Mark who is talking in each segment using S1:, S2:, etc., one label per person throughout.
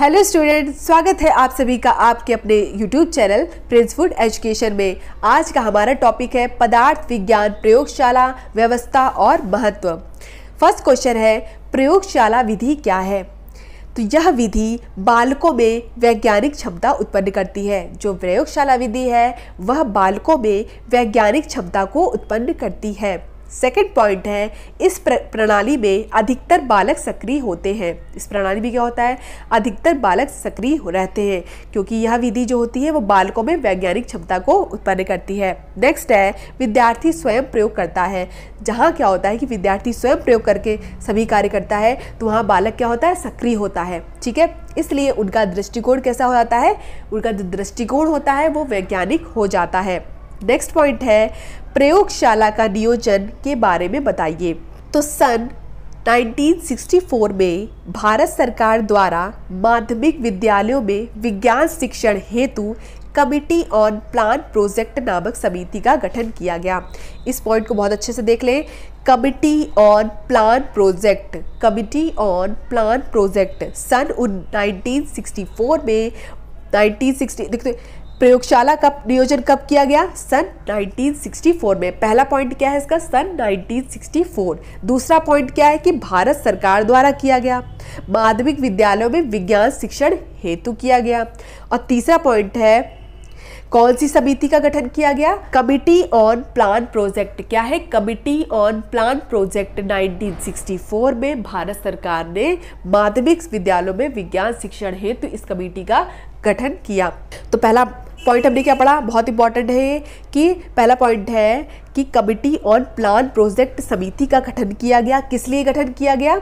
S1: Hello student, स्वागत है आप सभी का आपके अपने YouTube channel Prince Food Education में। आज का हमारा टॉपिक है पदार्थ विज्ञान प्रयोगशाला, व्यवस्था और महत्व। फ़र्स्ट क्वेश्चन है, प्रयोगशाला विधि क्या है? तो यह विधि बालकों में वैज्ञानिक क्षमता उत्पन्न करती है। जो प्रयोगशाला विधि है, वह बालकों में वैज्ञानिक क्षमता को उत्पन्न करती है। सेकेंड पॉइंट है, इस प्रणाली में अधिकतर बालक सक्रिय होते हैं। इस प्रणाली में क्या होता है? अधिकतर बालक सक्रिय रहते हैं, क्योंकि यह विधि जो होती है, वो बालकों में वैज्ञानिक क्षमता को उत्पन्न करती है। नेक्स्ट है, विद्यार्थी स्वयं प्रयोग करता है। जहाँ क्या होता है कि विद्यार्थी स्वयं प्रयोग करके सभी कार्य करता है तो वहाँ बालक क्या होता है? सक्रिय होता है। ठीक है? इसलिए उनका दृष्टिकोण कैसा हो जाता है? उनका जो दृष्टिकोण होता है, वो वैज्ञानिक हो जाता है। नेक्स्ट पॉइंट है, प्रयोगशाला का नियोजन के बारे में बताइए। तो सन 1964 में भारत सरकार द्वारा माध्यमिक विद्यालयों में विज्ञान शिक्षण हेतु कमिटी ऑन प्लान प्रोजेक्ट नामक समिति का गठन किया गया। इस पॉइंट को बहुत अच्छे से देख लें। Committee on plan project, committee on plan project, सन 1964 में 1960 देखते प्रयोगशाला का नियोजन कब किया गया? सन 1964 में। पहला पॉइंट क्या है इसका? सन 1964 दूसरा पॉइंट क्या है कि भारत सरकार द्वारा किया गया। माध्यमिक विद्यालयों में विज्ञान शिक्षण हेतु किया गया। और तीसरा पॉइंट है कौन सी समिति का गठन किया गया? कमिटी ऑन प्लान प्रोजेक्ट क्या है? कमिटी ऑन प्लान प्रोजेक्ट 1964 में भारत सरकार ने माध्यमिक विद्यालयों में विज्ञान शिक्षण हेतु तो इस कमेटी का गठन किया। तो पहला पॉइंट हमने क्या पढ़ा? बहुत इंपॉर्टेंट है कि पहला पॉइंट है कि कमिटी ऑन प्लान प्रोजेक्ट समिति का गठन किया गया। किस लिए गठन किया गया?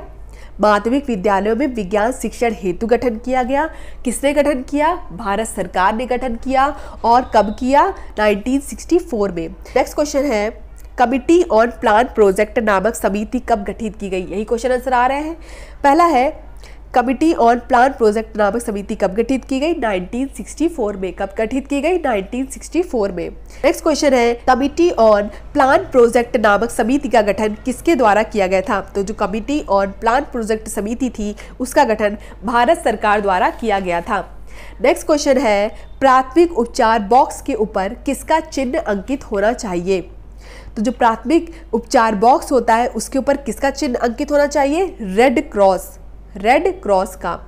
S1: माध्यमिक विद्यालयों में विज्ञान शिक्षण हेतु गठन किया गया। किसने गठन किया? भारत सरकार ने गठन किया और कब किया? 1964 में। नेक्स्ट क्वेश्चन है, कमिटी ऑन प्लान प्रोजेक्ट नामक समिति कब गठित की गई? यही क्वेश्चन आंसर आ रहे हैं। पहला है कमिटी ऑन प्लान प्रोजेक्ट नामक समिति कब गठित की गई? 1964 में। कब गठित की गई? 1964 में। नेक्स्ट क्वेश्चन है, कमिटी ऑन प्लान प्रोजेक्ट नामक समिति का गठन किसके द्वारा किया गया था? तो जो कमिटी ऑन प्लान प्रोजेक्ट समिति थी, उसका गठन भारत सरकार द्वारा किया गया था। नेक्स्ट क्वेश्चन है, प्राथमिक उपचार बॉक्स के ऊपर किसका चिन्ह अंकित होना चाहिए? तो जो प्राथमिक उपचार बॉक्स होता है, उसके ऊपर किसका चिन्ह अंकित होना चाहिए? Red cross. रेड क्रॉस का।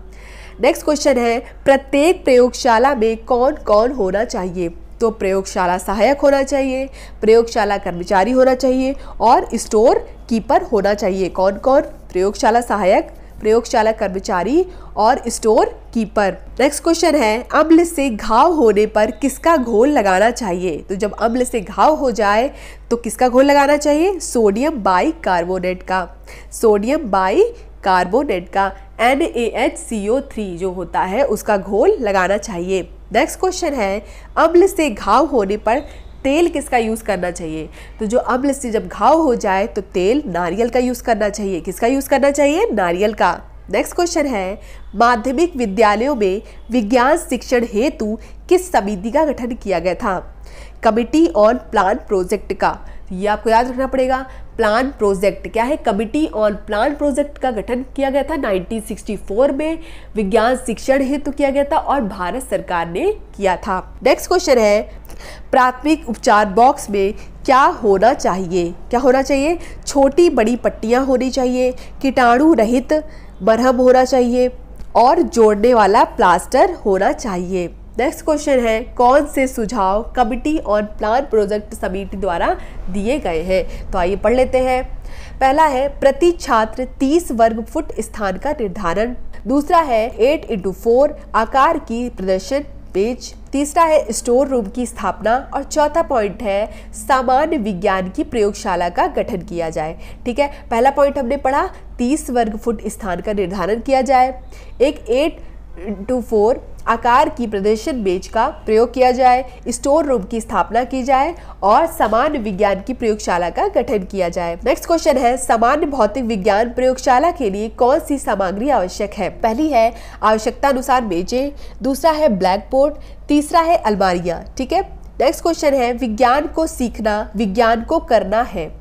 S1: नेक्स्ट क्वेश्चन है, प्रत्येक प्रयोगशाला में कौन कौन होना चाहिए? तो प्रयोगशाला सहायक होना चाहिए, प्रयोगशाला कर्मचारी होना चाहिए और स्टोर कीपर होना चाहिए। कौन कौन प्रयोगशाला सहायक, प्रयोगशाला कर्मचारी और स्टोर कीपर। नेक्स्ट क्वेश्चन है, अम्ल से घाव होने पर किसका घोल लगाना चाहिए? तो जब अम्ल से घाव हो जाए तो किसका घोल लगाना चाहिए? सोडियम बाई कार्बोनेट का। सोडियम बाई कार्बोनेट का N A H C O three जो होता है, उसका घोल लगाना चाहिए। नेक्स्ट क्वेश्चन है, अम्ल से घाव होने पर तेल किसका यूज़ करना चाहिए? तो जो अम्ल से जब घाव हो जाए तो तेल नारियल का यूज़ करना चाहिए। किसका यूज़ करना चाहिए? नारियल का। नेक्स्ट क्वेश्चन है, माध्यमिक विद्यालयों में विज्ञान शिक्षण हेतु किस समिति का गठन किया गया था? कमिटी ऑन प्लान प्रोजेक्ट का। ये आपको याद रखना पड़ेगा प्लान प्रोजेक्ट क्या है? कमिटी ऑन प्लान प्रोजेक्ट का गठन किया गया था 1964 में। विज्ञान शिक्षण हेतु किया गया था और भारत सरकार ने किया था। नेक्स्ट क्वेश्चन है, प्राथमिक उपचार बॉक्स में क्या होना चाहिए? क्या होना चाहिए? छोटी बड़ी पट्टियाँ होनी चाहिए, कीटाणु रहित मरहम होना चाहिए और जोड़ने वाला प्लास्टर होना चाहिए। नेक्स्ट क्वेश्चन है, कौन से सुझाव कमिटी ऑन प्लान प्रोजेक्ट समिति द्वारा दिए गए हैं? तो आइए पढ़ लेते हैं। पहला है, प्रति छात्र 30 वर्ग फुट स्थान का निर्धारण। दूसरा है 8 इंटू फोर, आकार की प्रदर्शन, पेज। तीसरा है, स्टोर रूम की स्थापना। और चौथा पॉइंट है, सामान्य विज्ञान की प्रयोगशाला का गठन किया जाए। ठीक है, पहला पॉइंट हमने पढ़ा 30 वर्ग फुट स्थान का निर्धारण किया जाए। एक 8 इंटू फोर आकार की प्रदर्शन बेच का प्रयोग किया जाए, स्टोर रूम की स्थापना की जाए और समान विज्ञान की प्रयोगशाला का गठन किया जाए। नेक्स्ट क्वेश्चन है सामान्य भौतिक विज्ञान प्रयोगशाला के लिए कौन सी सामग्री आवश्यक है? पहली है आवश्यकता अनुसार बेचे, दूसरा है ब्लैक बोर्ड तीसरा है अलमारियाँ, ठीक है? नेक्स्ट क्वेश्चन है, विज्ञान को सीखना, विज्ञान को करना है।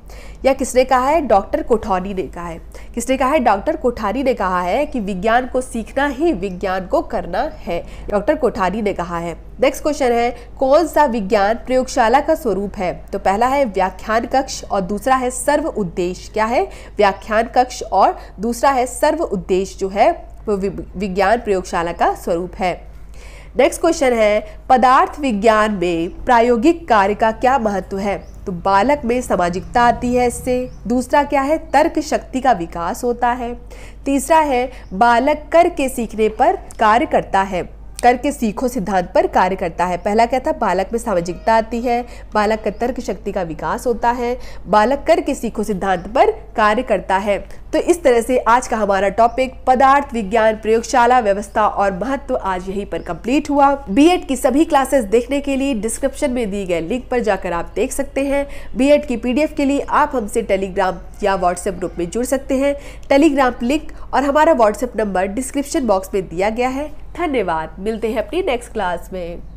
S1: या किसने कहा है? डॉक्टर कोठारी ने कहा है। किसने कहा है? डॉक्टर कोठारी ने कहा है कि विज्ञान को सीखना ही विज्ञान को करना है। डॉक्टर कोठारी ने कहा है। नेक्स्ट क्वेश्चन है, कौन सा विज्ञान प्रयोगशाला का स्वरूप है? तो पहला है व्याख्यान कक्ष और दूसरा है सर्व उद्देश्य क्या है? व्याख्यान कक्ष और दूसरा है सर्व उद्देश्य जो है वो, विज्ञान प्रयोगशाला का स्वरूप है। नेक्स्ट क्वेश्चन है, पदार्थ विज्ञान में प्रायोगिक कार्य का क्या महत्व है? तो बालक में सामाजिकता आती है इससे। दूसरा क्या है? तर्क शक्ति का विकास होता है। तीसरा है, बालक कर के सीखने पर कार्य करता है। करके सीखो सिद्धांत पर कार्य करता है। पहला क्या था? बालक में सामाजिकता आती है। बालक का तर्क शक्ति का विकास होता है। बालक करके सीखो सिद्धांत पर कार्य करता है। तो इस तरह से आज का हमारा टॉपिक पदार्थ विज्ञान प्रयोगशाला व्यवस्था और महत्व आज यहीं पर कंप्लीट हुआ। बीएड की सभी क्लासेस देखने के लिए डिस्क्रिप्शन में दिए गए लिंक पर जाकर आप देख सकते हैं। बीएड की पीडीएफ के लिए आप हमसे टेलीग्राम या व्हाट्सएप ग्रुप में जुड़ सकते हैं। टेलीग्राम लिंक और हमारा व्हाट्सएप नंबर डिस्क्रिप्शन बॉक्स में दिया गया है। धन्यवाद। मिलते हैं अपनी नेक्स्ट क्लास में।